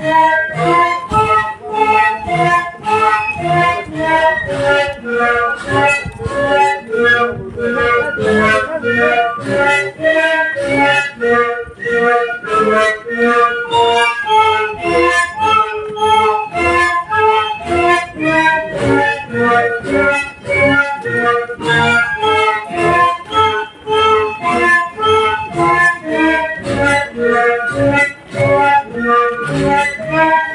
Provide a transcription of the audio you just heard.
Yeah.